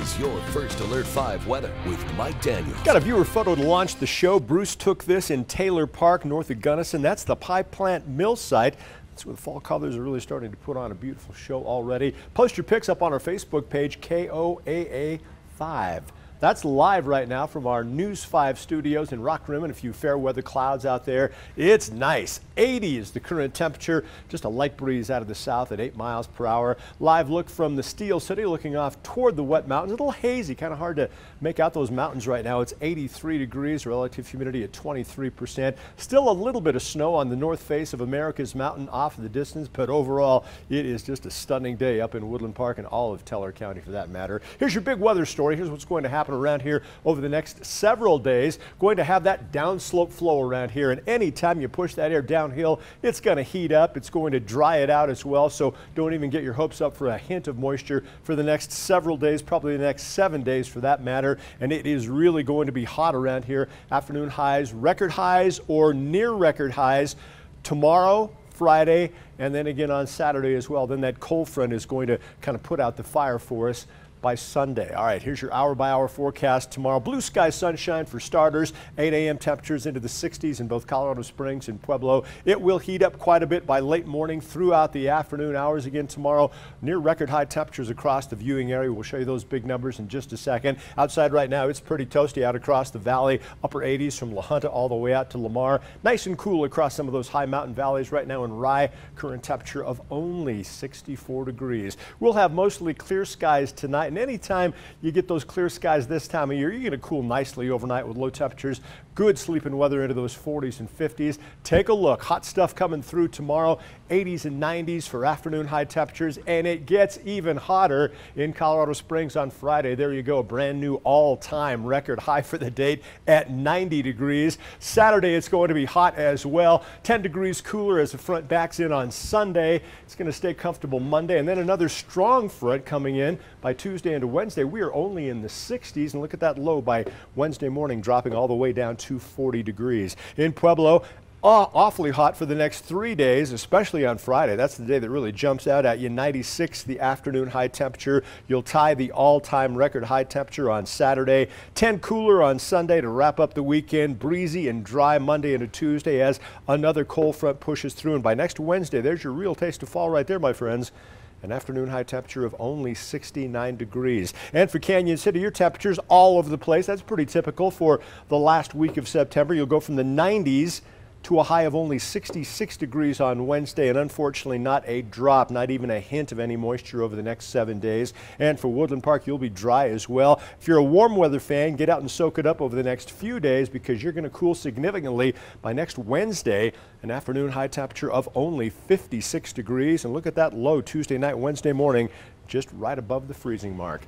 is your First Alert 5 weather with Mike Daniels. Got a viewer photo to launch the show. Bruce took this in Taylor Park, north of Gunnison. That's the Pie Plant Mill site. That's where the fall colors are really starting to put on a beautiful show already. Post your pics up on our Facebook page, KOAA 5. That's live right now from our News 5 studios in Rockrimmon. A few fair weather clouds out there. It's nice. 80 is the current temperature. Just a light breeze out of the south at 8 miles per hour. Live look from the Steel City looking off toward the wet mountains. A little hazy, kind of hard to make out those mountains right now. It's 83 degrees, relative humidity at 23%. Still a little bit of snow on the north face of America's Mountain off in the distance, but overall it is just a stunning day up in Woodland Park and all of Teller County for that matter. Here's your big weather story. Here's what's going to happen happen around here over the next several days. Going to have that downslope flow around here, and anytime you push that air downhill, it's going to heat up. It's going to dry it out as well, so don't even get your hopes up for a hint of moisture for the next several days, probably the next seven days for that matter. And it is really going to be hot around here. Afternoon highs, record highs or near record highs tomorrow, Friday, and then again on Saturday as well. Then that cold front is going to kind of put out the fire for us by Sunday. All right, here's your hour by hour forecast tomorrow. Blue sky sunshine for starters, 8 a.m. temperatures into the 60s in both Colorado Springs and Pueblo. It will heat up quite a bit by late morning throughout the afternoon hours again tomorrow. Near record high temperatures across the viewing area. We'll show you those big numbers in just a second. Outside right now, it's pretty toasty out across the valley, upper 80s from La Junta all the way out to Lamar. Nice and cool across some of those high mountain valleys right now in Rye. Current temperature of only 64 degrees. We'll have mostly clear skies tonight and anytime you get those clear skies this time of year, you're going to cool nicely overnight with low temperatures. Good sleeping weather into those 40s and 50s. Take a look. Hot stuff coming through tomorrow. 80s and 90s for afternoon high temperatures. And it gets even hotter in Colorado Springs on Friday. There you go. A brand new all-time record high for the date at 90 degrees. Saturday, it's going to be hot as well. 10 degrees cooler as the front backs in on Sunday. It's going to stay comfortable Monday. And then another strong front coming in by Tuesday Tuesday into Wednesday, we are only in the 60s. And look at that low by Wednesday morning, dropping all the way down to 40 degrees. In Pueblo, awfully hot for the next three days, especially on Friday. That's the day that really jumps out at you. 96 the afternoon high temperature. You'll tie the all-time record high temperature on Saturday. 10 cooler on Sunday to wrap up the weekend. Breezy and dry Monday into Tuesday as another cold front pushes through. And by next Wednesday, there's your real taste of fall right there, my friends an afternoon high temperature of only 69 degrees. And for Cañon City, your temperatures all over the place. That's pretty typical for the last week of September. You'll go from the 90s to a high of only 66 degrees on Wednesday, and unfortunately not a drop, not even a hint of any moisture over the next seven days. And for Woodland Park, you'll be dry as well. If you're a warm weather fan, get out and soak it up over the next few days because you're going to cool significantly by next Wednesday. An afternoon high temperature of only 56 degrees. And look at that low Tuesday night, Wednesday morning, just right above the freezing mark.